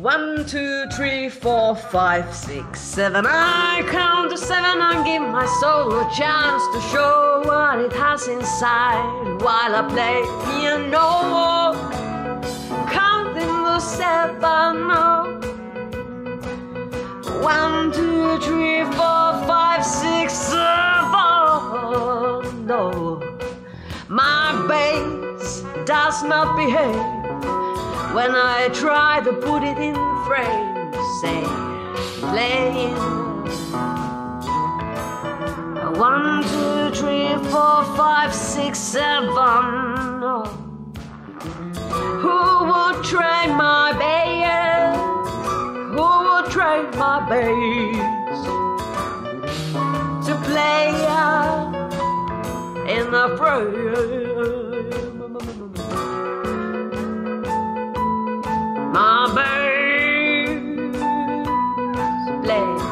One, two, three, four, five, six, seven. I count to seven and give my soul a chance to show what it has inside while I play piano. Counting the seven. One, two, three, four, five, six, seven. No, my bass does not behave when I try to put it in frame. Say, playing. One, two, three, four, five, six, seven. Oh. Who would trade my bass? Who would trade my bass to play in the frame? Plays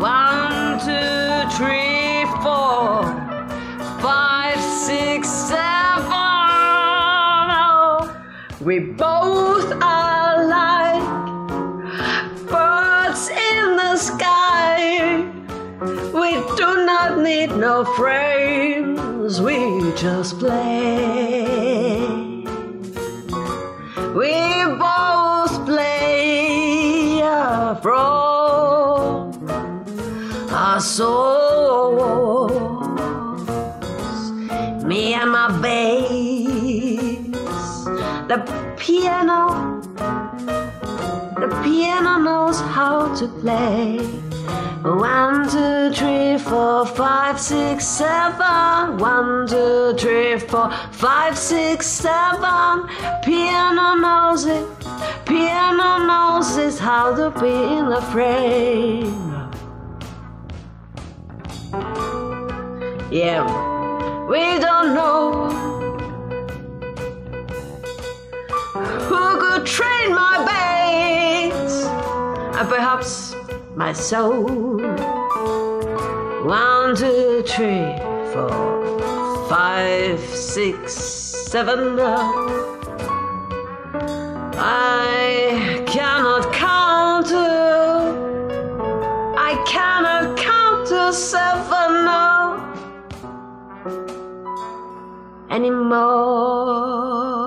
one, two, three, four, five, six, seven. Oh, we both are like birds in the sky. We do not need no frames, we just play. We both play from our souls. Me and my bass. The piano, the piano knows how to play. One, two, three, four, five, six, seven. One, two, three, four, five, six, seven. Piano knows it. Piano knows it how to be in the frame. Yeah, we don't know who could train my bass, and perhaps my soul. One, two, three, four, five, six, seven. I cannot count to. I cannot count to seven anymore.